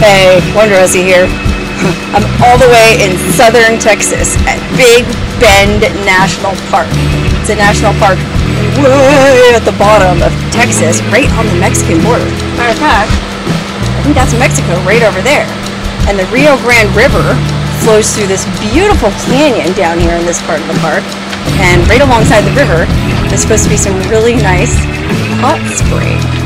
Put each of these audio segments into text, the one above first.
Hey, Wonderhussy here. I'm all the way in southern Texas at Big Bend National Park. It's a national park way at the bottom of Texas, right on the Mexican border. Matter of fact, I think that's Mexico right over there. And the Rio Grande River flows through this beautiful canyon down here in this part of the park. And right alongside the river, there's supposed to be some really nice hot springs.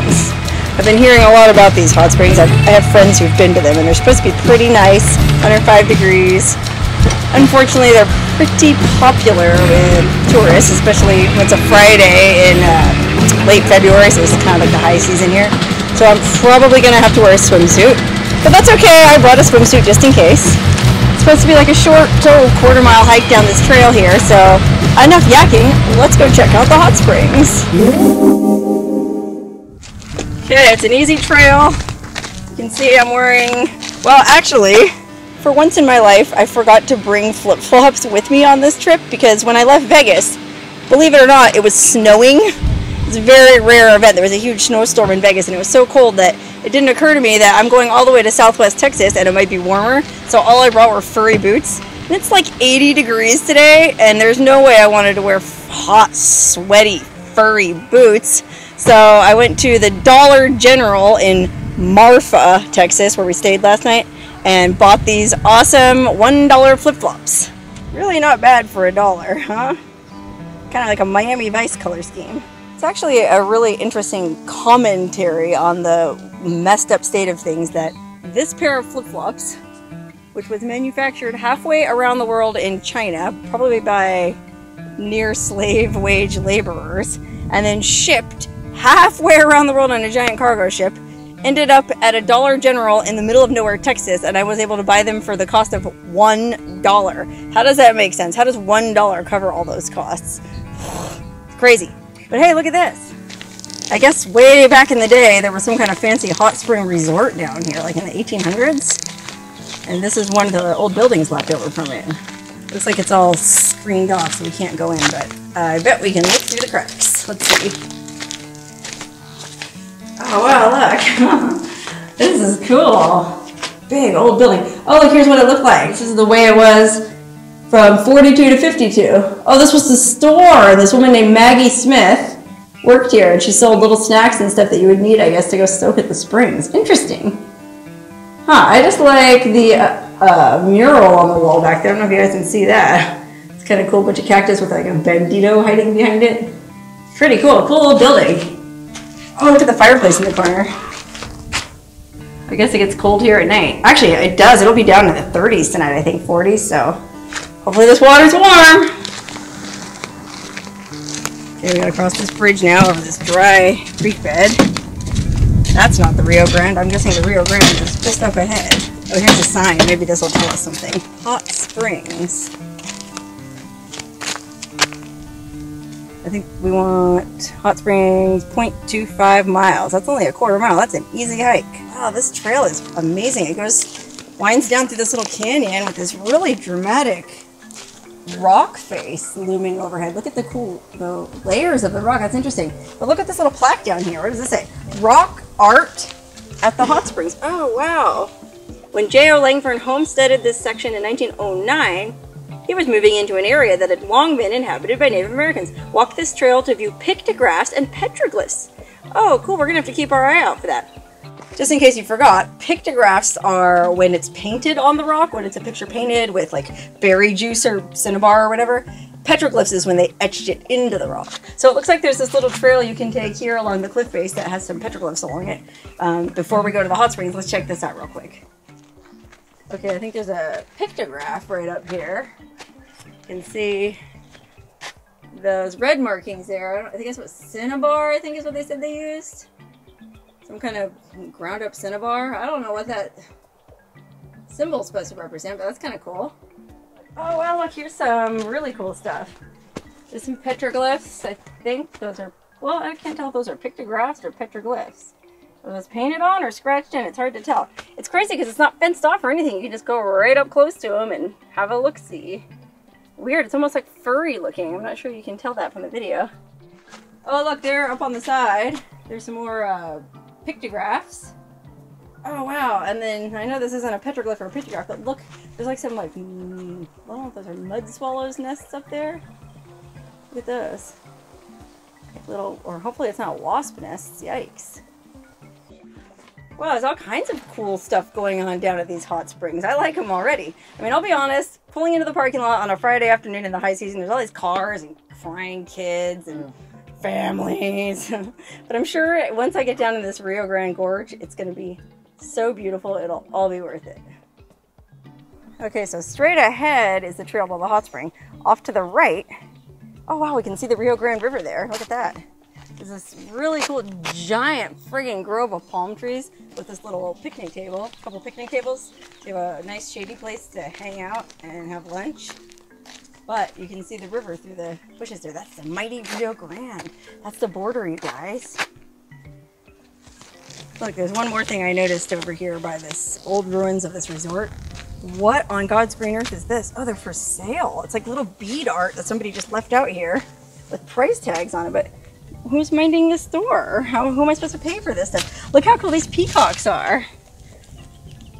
I've been hearing a lot about these hot springs. I've, I have friends who've been to them, and they're supposed to be pretty nice, 105 degrees. Unfortunately, they're pretty popular with tourists, especially when it's a Friday in uh, late February, so it's kind of like the high season here. So I'm probably going to have to wear a swimsuit, but that's okay. I brought a swimsuit just in case. It's supposed to be like a short, total quarter mile hike down this trail here, so enough yakking. Let's go check out the hot springs. Okay, it's an easy trail. You can see I'm wearing, well, actually, for once in my life, I forgot to bring flip flops with me on this trip because when I left Vegas, believe it or not, it was snowing. It's a very rare event. There was a huge snowstorm in Vegas and it was so cold that it didn't occur to me that I'm going all the way to southwest Texas and it might be warmer. So all I brought were furry boots. And it's like 80 degrees today and there's no way I wanted to wear hot, sweaty, furry boots. So I went to the Dollar General in Marfa, Texas, where we stayed last night, and bought these awesome $1 flip flops. Really not bad for a dollar, huh? Kind of like a Miami Vice color scheme. It's actually a really interesting commentary on the messed up state of things that this pair of flip flops, which was manufactured halfway around the world in China, probably by near slave wage laborers, and then shipped halfway around the world on a giant cargo ship, ended up at a Dollar General in the middle of nowhere, Texas, and I was able to buy them for the cost of one dollar. How does that make sense? How does one dollar cover all those costs? Crazy. But hey, look at this. I guess way back in the day, there was some kind of fancy hot spring resort down here, like in the 1800s. And this is one of the old buildings left over from it. Looks like it's all screened off, so we can't go in, but I bet we can look through the cracks. Let's see. Oh wow, look. this is cool. Big old building. Oh look, here's what it looked like. This is the way it was from 42 to 52. Oh, this was the store. This woman named Maggie Smith worked here and she sold little snacks and stuff that you would need, I guess, to go soak at the springs. Interesting. Huh, I just like the uh, uh, mural on the wall back there. I don't know if you guys can see that. It's kind of cool, bunch of cactus with like a bandito hiding behind it. Pretty cool, cool little building. Oh, look at the fireplace in the corner. I guess it gets cold here at night. Actually, it does. It'll be down in the 30s tonight, I think 40s, so hopefully this water's warm. Okay, we gotta cross this bridge now over this dry creek bed. That's not the Rio Grande. I'm guessing the Rio Grande is just up ahead. Oh, here's a sign. Maybe this will tell us something. Hot Springs. I think we want Hot Springs 0.25 miles. That's only a quarter mile. That's an easy hike. Wow, this trail is amazing. It goes, winds down through this little canyon with this really dramatic rock face looming overhead. Look at the cool, the layers of the rock. That's interesting. But look at this little plaque down here. What does this say? Rock art at the hot springs. Oh, wow. When J.O. Langford homesteaded this section in 1909, he was moving into an area that had long been inhabited by Native Americans. Walk this trail to view pictographs and petroglyphs. Oh, cool, we're gonna have to keep our eye out for that. Just in case you forgot, pictographs are when it's painted on the rock, when it's a picture painted with like berry juice or cinnabar or whatever. Petroglyphs is when they etched it into the rock. So it looks like there's this little trail you can take here along the cliff face that has some petroglyphs along it. Um, before we go to the hot springs, let's check this out real quick. Okay, I think there's a pictograph right up here. You can see those red markings there. I think that's what cinnabar, I think is what they said they used. Some kind of ground up cinnabar. I don't know what that symbol's supposed to represent, but that's kind of cool. Oh, well, look, here's some really cool stuff. There's some petroglyphs. I think those are, well, I can't tell if those are pictographs or petroglyphs. Was painted on or scratched in? It's hard to tell. It's crazy because it's not fenced off or anything. You can just go right up close to them and have a look-see. Weird. It's almost like furry looking. I'm not sure you can tell that from the video. Oh, look, there up on the side. There's some more uh, pictographs. Oh wow! And then I know this isn't a petroglyph or a pictograph, but look, there's like some like mm, I don't know if those are mud swallows nests up there. Look at those. Little, or hopefully it's not wasp nests. Yikes! Wow, there's all kinds of cool stuff going on down at these hot springs. I like them already. I mean, I'll be honest, pulling into the parking lot on a Friday afternoon in the high season, there's all these cars and crying kids and families. but I'm sure once I get down in this Rio Grande Gorge, it's going to be so beautiful, it'll all be worth it. Okay, so straight ahead is the trail to the hot spring. Off to the right, oh wow, we can see the Rio Grande River there. Look at that. There's this really cool giant friggin' grove of palm trees with this little picnic table, a couple picnic tables. They have a nice shady place to hang out and have lunch. But you can see the river through the bushes there. That's the mighty Rio Grande. That's the border, you guys. Look, there's one more thing I noticed over here by this old ruins of this resort. What on God's green earth is this? Oh, they're for sale. It's like little bead art that somebody just left out here with price tags on it. But who's minding the store? How who am I supposed to pay for this stuff? Look how cool these peacocks are.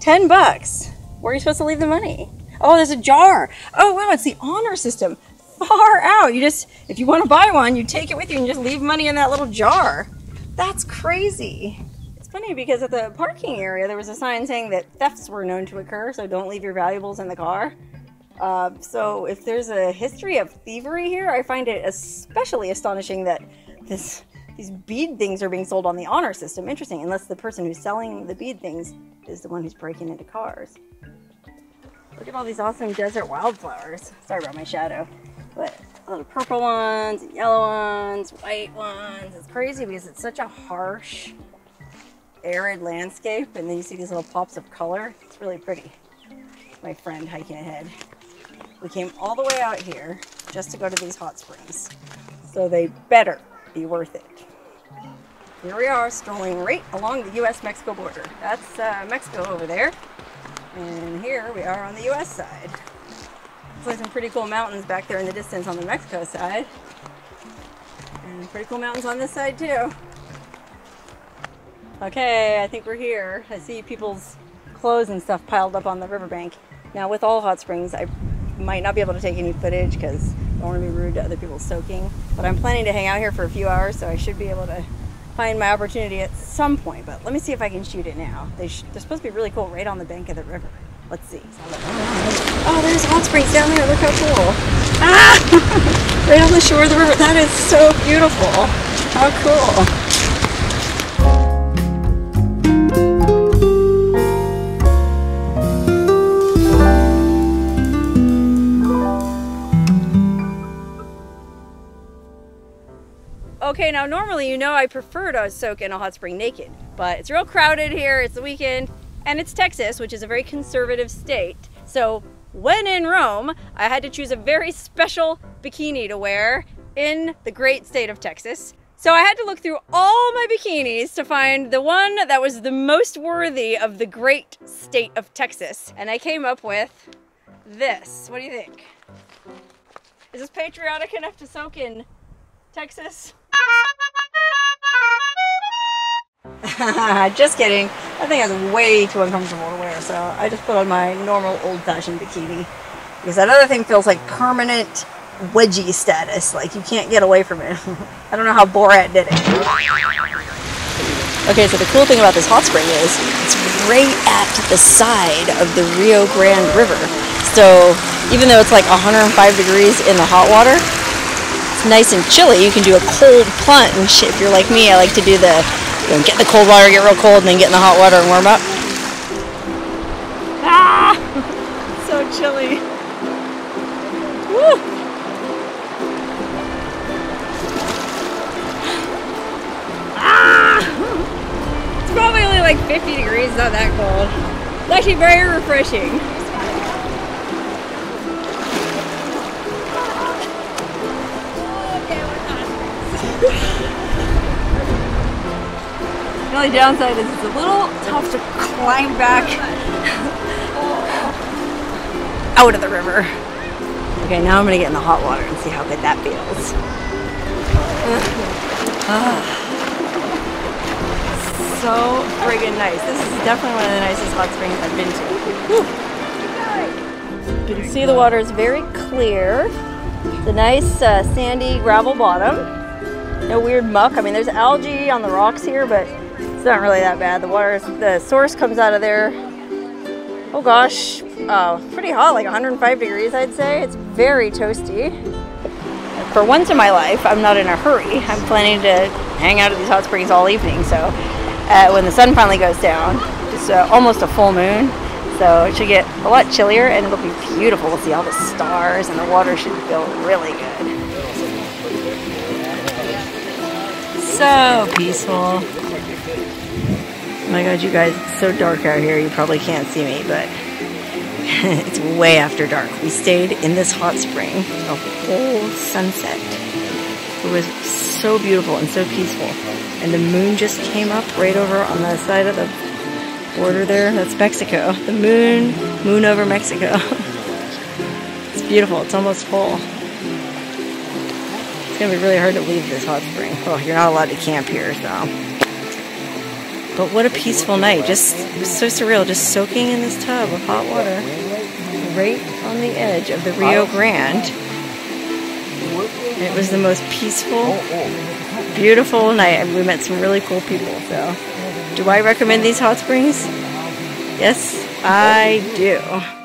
Ten bucks. Where are you supposed to leave the money? Oh, there's a jar. Oh wow, it's the honor system. Far out. You just if you want to buy one, you take it with you and just leave money in that little jar. That's crazy. It's funny because at the parking area there was a sign saying that thefts were known to occur, so don't leave your valuables in the car. Uh, so if there's a history of thievery here, I find it especially astonishing that this these bead things are being sold on the honor system. Interesting, unless the person who's selling the bead things is the one who's breaking into cars. Look at all these awesome desert wildflowers. Sorry about my shadow. But all the purple ones, yellow ones, white ones. It's crazy because it's such a harsh, arid landscape. And then you see these little pops of color. It's really pretty. My friend hiking ahead. We came all the way out here just to go to these hot springs. So they better be worth it. Here we are strolling right along the US-Mexico border. That's uh, Mexico over there. And here we are on the US side. Like some pretty cool mountains back there in the distance on the Mexico side. And pretty cool mountains on this side too. Okay, I think we're here. I see people's clothes and stuff piled up on the riverbank. Now with all hot springs, I might not be able to take any footage because don't want to be rude to other people soaking. But I'm planning to hang out here for a few hours, so I should be able to find my opportunity at some point. But let me see if I can shoot it now. They they're supposed to be really cool right on the bank of the river. Let's see. Oh, there's hot springs down there. Look how cool. Ah! right on the shore of the river. That is so beautiful. How cool. Now normally you know I prefer to soak in a hot spring naked, but it's real crowded here, it's the weekend, and it's Texas, which is a very conservative state. So when in Rome, I had to choose a very special bikini to wear in the great state of Texas. So I had to look through all my bikinis to find the one that was the most worthy of the great state of Texas. And I came up with this. What do you think? Is this patriotic enough to soak in Texas? just kidding. I think it's way too uncomfortable to wear, so I just put on my normal old-fashioned bikini. Because that other thing feels like permanent wedgie status, like you can't get away from it. I don't know how Borat did it. Okay, so the cool thing about this hot spring is it's right at the side of the Rio Grande River. So even though it's like 105 degrees in the hot water, it's nice and chilly. You can do a cold plunge. If you're like me, I like to do the get in the cold water, get real cold, and then get in the hot water and warm up. Ah! so chilly. Woo! Ah! It's probably only like 50 degrees, not that cold. It's actually very refreshing. The only downside is it's a little tough to climb back out of the river. Okay, now I'm gonna get in the hot water and see how good that feels. so friggin' nice. This is definitely one of the nicest hot springs I've been to. You can see the water is very clear. The nice uh, sandy gravel bottom. No weird muck. I mean, there's algae on the rocks here, but it's not really that bad. The water, the source comes out of there. Oh gosh, uh, pretty hot, like 105 degrees, I'd say. It's very toasty. For once in my life, I'm not in a hurry. I'm planning to hang out at these hot springs all evening. So uh, when the sun finally goes down, it's uh, almost a full moon. So it should get a lot chillier and it'll be beautiful to see all the stars and the water should feel really good. So peaceful. My god, you guys, it's so dark out here, you probably can't see me, but it's way after dark. We stayed in this hot spring the whole sunset. It was so beautiful and so peaceful. And the moon just came up right over on the side of the border there. That's Mexico. The moon, moon over Mexico. it's beautiful. It's almost full. It's gonna be really hard to leave this hot spring. Oh, you're not allowed to camp here, so. But what a peaceful night. Just, it was so surreal, just soaking in this tub of hot water right on the edge of the Rio Grande. And it was the most peaceful, beautiful night. And we met some really cool people. So, do I recommend these hot springs? Yes, I do.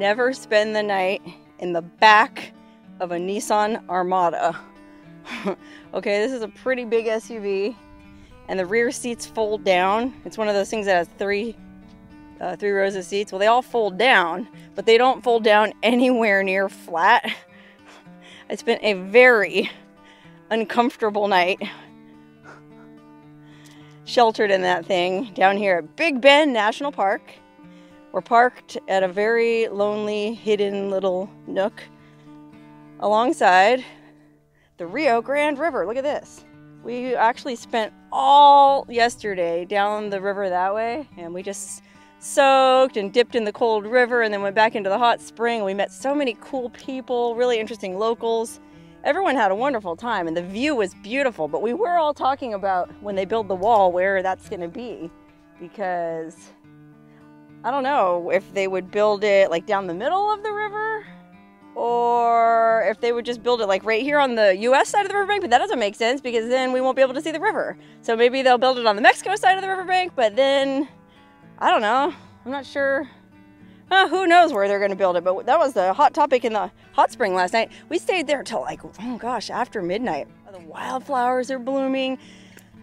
Never spend the night in the back of a Nissan Armada. okay, this is a pretty big SUV, and the rear seats fold down. It's one of those things that has three, uh, three rows of seats. Well, they all fold down, but they don't fold down anywhere near flat. I spent a very uncomfortable night sheltered in that thing down here at Big Bend National Park. We're parked at a very lonely, hidden little nook alongside the Rio Grande River. Look at this. We actually spent all yesterday down the river that way, and we just soaked and dipped in the cold river and then went back into the hot spring. We met so many cool people, really interesting locals. Everyone had a wonderful time, and the view was beautiful. But we were all talking about when they build the wall where that's going to be because I don't know if they would build it like down the middle of the river or if they would just build it like right here on the US side of the riverbank, but that doesn't make sense because then we won't be able to see the river. So maybe they'll build it on the Mexico side of the riverbank, but then I don't know. I'm not sure. Uh, who knows where they're going to build it, but that was the hot topic in the hot spring last night. We stayed there till like, oh gosh, after midnight. The wildflowers are blooming.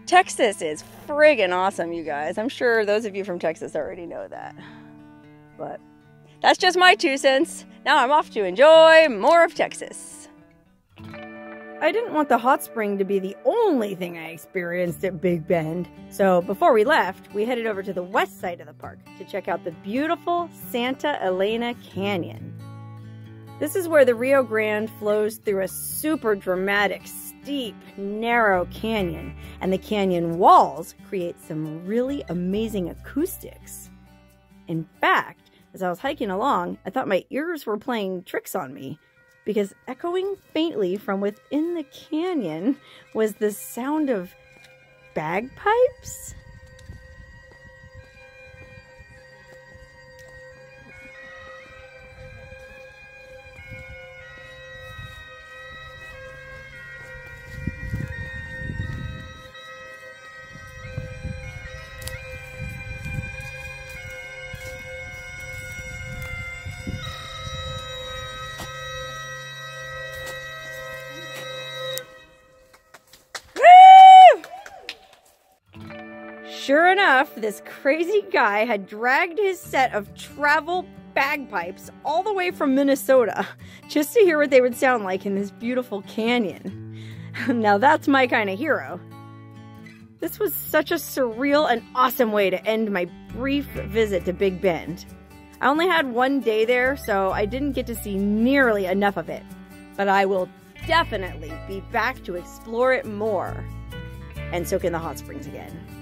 Texas is friggin' awesome, you guys. I'm sure those of you from Texas already know that. But that's just my two cents. Now I'm off to enjoy more of Texas. I didn't want the hot spring to be the only thing I experienced at Big Bend. So before we left, we headed over to the west side of the park to check out the beautiful Santa Elena Canyon. This is where the Rio Grande flows through a super dramatic, steep, narrow canyon, and the canyon walls create some really amazing acoustics. In fact, as I was hiking along, I thought my ears were playing tricks on me because echoing faintly from within the canyon was the sound of bagpipes. Sure enough, this crazy guy had dragged his set of travel bagpipes all the way from Minnesota just to hear what they would sound like in this beautiful canyon. now that's my kind of hero. This was such a surreal and awesome way to end my brief visit to Big Bend. I only had one day there, so I didn't get to see nearly enough of it, but I will definitely be back to explore it more and soak in the hot springs again.